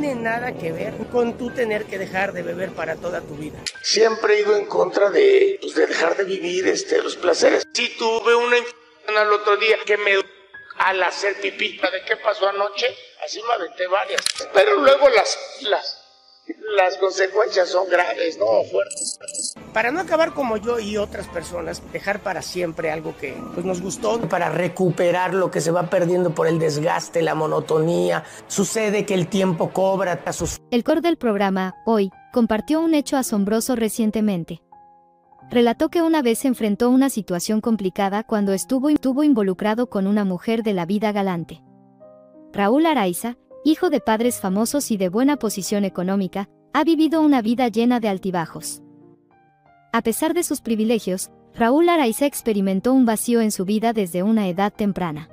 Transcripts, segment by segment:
tiene nada que ver con tú tener que dejar de beber para toda tu vida. Siempre he ido en contra de, pues, de dejar de vivir este, los placeres. Sí tuve una infección al otro día que me al hacer pipí. ¿De qué pasó anoche? Así me aventé varias. Pero luego las, las las consecuencias son graves, ¿no? Fuertes. Para no acabar como yo y otras personas, dejar para siempre algo que pues, nos gustó, para recuperar lo que se va perdiendo por el desgaste, la monotonía, sucede que el tiempo cobra a sus... El core del programa, hoy, compartió un hecho asombroso recientemente. Relató que una vez se enfrentó a una situación complicada cuando estuvo, estuvo involucrado con una mujer de la vida galante. Raúl Araiza, hijo de padres famosos y de buena posición económica, ha vivido una vida llena de altibajos. A pesar de sus privilegios, Raúl Araiza experimentó un vacío en su vida desde una edad temprana.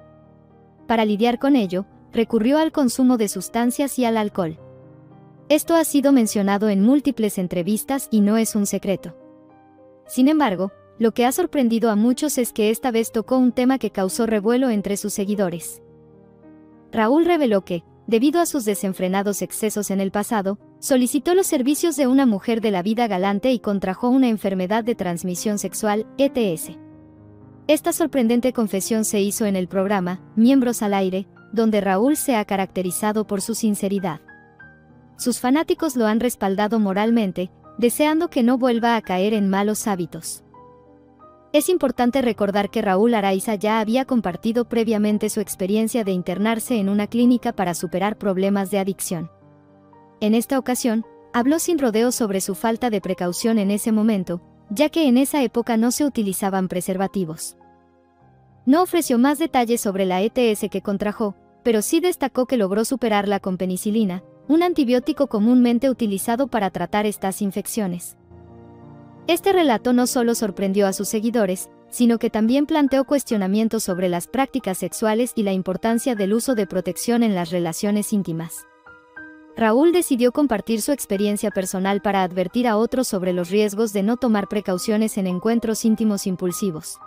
Para lidiar con ello, recurrió al consumo de sustancias y al alcohol. Esto ha sido mencionado en múltiples entrevistas y no es un secreto. Sin embargo, lo que ha sorprendido a muchos es que esta vez tocó un tema que causó revuelo entre sus seguidores. Raúl reveló que, debido a sus desenfrenados excesos en el pasado, solicitó los servicios de una mujer de la vida galante y contrajo una enfermedad de transmisión sexual, ETS. Esta sorprendente confesión se hizo en el programa, Miembros al Aire, donde Raúl se ha caracterizado por su sinceridad. Sus fanáticos lo han respaldado moralmente, deseando que no vuelva a caer en malos hábitos. Es importante recordar que Raúl Araiza ya había compartido previamente su experiencia de internarse en una clínica para superar problemas de adicción. En esta ocasión, habló sin rodeos sobre su falta de precaución en ese momento, ya que en esa época no se utilizaban preservativos. No ofreció más detalles sobre la ETS que contrajo, pero sí destacó que logró superarla con penicilina, un antibiótico comúnmente utilizado para tratar estas infecciones. Este relato no solo sorprendió a sus seguidores, sino que también planteó cuestionamientos sobre las prácticas sexuales y la importancia del uso de protección en las relaciones íntimas. Raúl decidió compartir su experiencia personal para advertir a otros sobre los riesgos de no tomar precauciones en encuentros íntimos impulsivos.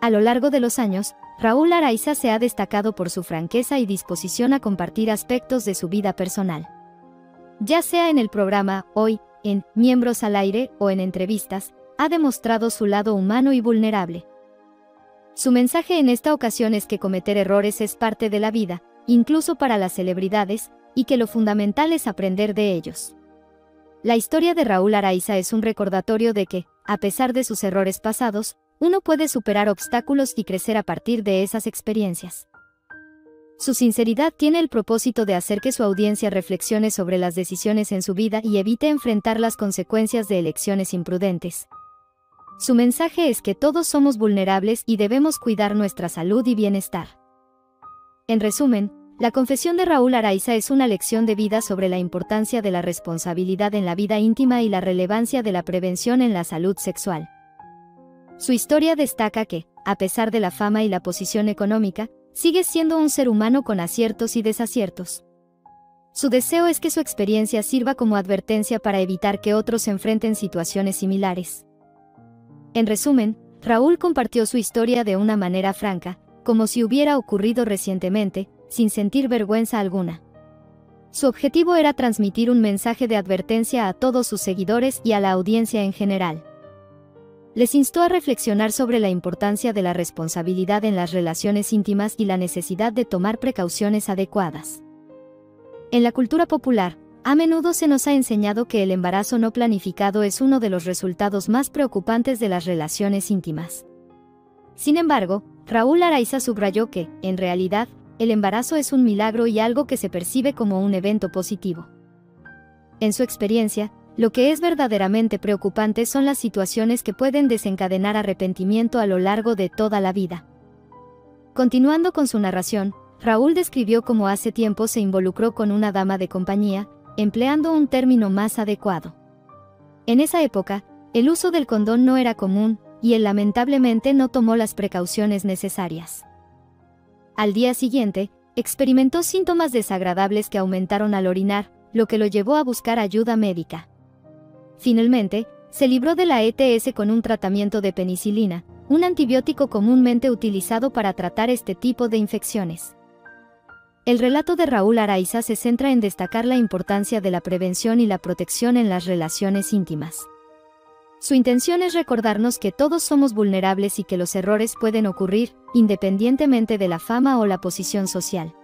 A lo largo de los años, Raúl Araiza se ha destacado por su franqueza y disposición a compartir aspectos de su vida personal. Ya sea en el programa Hoy, en Miembros al Aire o en entrevistas, ha demostrado su lado humano y vulnerable. Su mensaje en esta ocasión es que cometer errores es parte de la vida, incluso para las celebridades, y que lo fundamental es aprender de ellos. La historia de Raúl Araiza es un recordatorio de que, a pesar de sus errores pasados, uno puede superar obstáculos y crecer a partir de esas experiencias. Su sinceridad tiene el propósito de hacer que su audiencia reflexione sobre las decisiones en su vida y evite enfrentar las consecuencias de elecciones imprudentes. Su mensaje es que todos somos vulnerables y debemos cuidar nuestra salud y bienestar. En resumen, la confesión de Raúl Araiza es una lección de vida sobre la importancia de la responsabilidad en la vida íntima y la relevancia de la prevención en la salud sexual. Su historia destaca que, a pesar de la fama y la posición económica, sigue siendo un ser humano con aciertos y desaciertos. Su deseo es que su experiencia sirva como advertencia para evitar que otros enfrenten situaciones similares. En resumen, Raúl compartió su historia de una manera franca, como si hubiera ocurrido recientemente, sin sentir vergüenza alguna. Su objetivo era transmitir un mensaje de advertencia a todos sus seguidores y a la audiencia en general les instó a reflexionar sobre la importancia de la responsabilidad en las relaciones íntimas y la necesidad de tomar precauciones adecuadas. En la cultura popular, a menudo se nos ha enseñado que el embarazo no planificado es uno de los resultados más preocupantes de las relaciones íntimas. Sin embargo, Raúl Araiza subrayó que, en realidad, el embarazo es un milagro y algo que se percibe como un evento positivo. En su experiencia, lo que es verdaderamente preocupante son las situaciones que pueden desencadenar arrepentimiento a lo largo de toda la vida. Continuando con su narración, Raúl describió cómo hace tiempo se involucró con una dama de compañía, empleando un término más adecuado. En esa época, el uso del condón no era común, y él lamentablemente no tomó las precauciones necesarias. Al día siguiente, experimentó síntomas desagradables que aumentaron al orinar, lo que lo llevó a buscar ayuda médica. Finalmente, se libró de la ETS con un tratamiento de penicilina, un antibiótico comúnmente utilizado para tratar este tipo de infecciones. El relato de Raúl Araiza se centra en destacar la importancia de la prevención y la protección en las relaciones íntimas. Su intención es recordarnos que todos somos vulnerables y que los errores pueden ocurrir, independientemente de la fama o la posición social.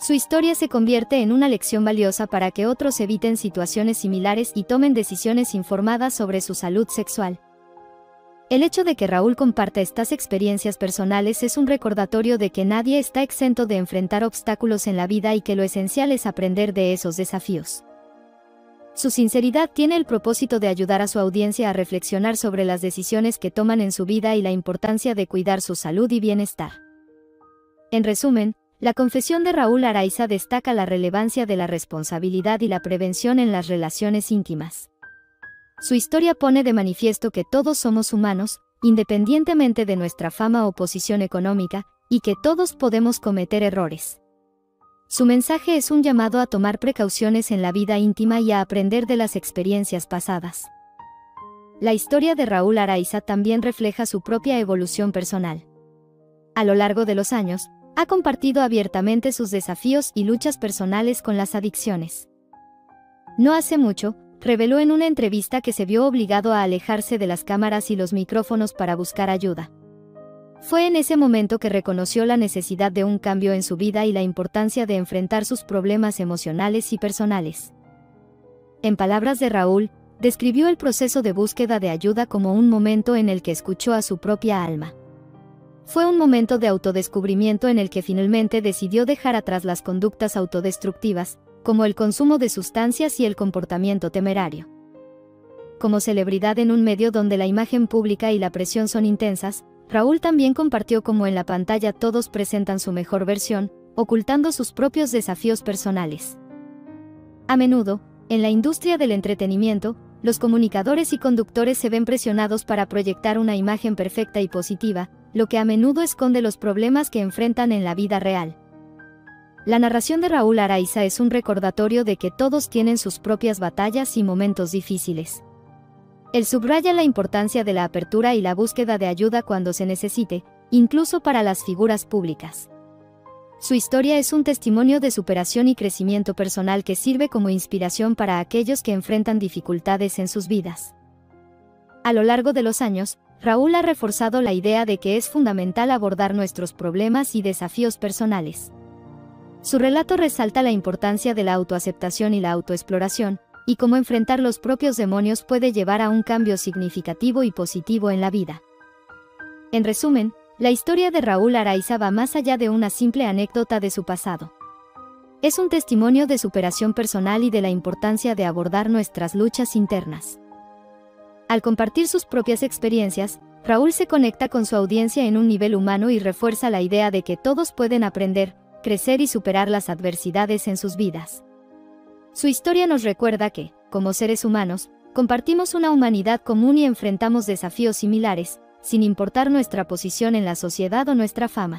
Su historia se convierte en una lección valiosa para que otros eviten situaciones similares y tomen decisiones informadas sobre su salud sexual. El hecho de que Raúl comparta estas experiencias personales es un recordatorio de que nadie está exento de enfrentar obstáculos en la vida y que lo esencial es aprender de esos desafíos. Su sinceridad tiene el propósito de ayudar a su audiencia a reflexionar sobre las decisiones que toman en su vida y la importancia de cuidar su salud y bienestar. En resumen, la confesión de Raúl Araiza destaca la relevancia de la responsabilidad y la prevención en las relaciones íntimas. Su historia pone de manifiesto que todos somos humanos, independientemente de nuestra fama o posición económica, y que todos podemos cometer errores. Su mensaje es un llamado a tomar precauciones en la vida íntima y a aprender de las experiencias pasadas. La historia de Raúl Araiza también refleja su propia evolución personal. A lo largo de los años, ha compartido abiertamente sus desafíos y luchas personales con las adicciones. No hace mucho, reveló en una entrevista que se vio obligado a alejarse de las cámaras y los micrófonos para buscar ayuda. Fue en ese momento que reconoció la necesidad de un cambio en su vida y la importancia de enfrentar sus problemas emocionales y personales. En palabras de Raúl, describió el proceso de búsqueda de ayuda como un momento en el que escuchó a su propia alma. Fue un momento de autodescubrimiento en el que finalmente decidió dejar atrás las conductas autodestructivas, como el consumo de sustancias y el comportamiento temerario. Como celebridad en un medio donde la imagen pública y la presión son intensas, Raúl también compartió cómo en la pantalla todos presentan su mejor versión, ocultando sus propios desafíos personales. A menudo, en la industria del entretenimiento, los comunicadores y conductores se ven presionados para proyectar una imagen perfecta y positiva, lo que a menudo esconde los problemas que enfrentan en la vida real. La narración de Raúl Araiza es un recordatorio de que todos tienen sus propias batallas y momentos difíciles. Él subraya la importancia de la apertura y la búsqueda de ayuda cuando se necesite, incluso para las figuras públicas. Su historia es un testimonio de superación y crecimiento personal que sirve como inspiración para aquellos que enfrentan dificultades en sus vidas. A lo largo de los años, Raúl ha reforzado la idea de que es fundamental abordar nuestros problemas y desafíos personales. Su relato resalta la importancia de la autoaceptación y la autoexploración, y cómo enfrentar los propios demonios puede llevar a un cambio significativo y positivo en la vida. En resumen, la historia de Raúl Araiza va más allá de una simple anécdota de su pasado. Es un testimonio de superación personal y de la importancia de abordar nuestras luchas internas. Al compartir sus propias experiencias, Raúl se conecta con su audiencia en un nivel humano y refuerza la idea de que todos pueden aprender, crecer y superar las adversidades en sus vidas. Su historia nos recuerda que, como seres humanos, compartimos una humanidad común y enfrentamos desafíos similares, sin importar nuestra posición en la sociedad o nuestra fama.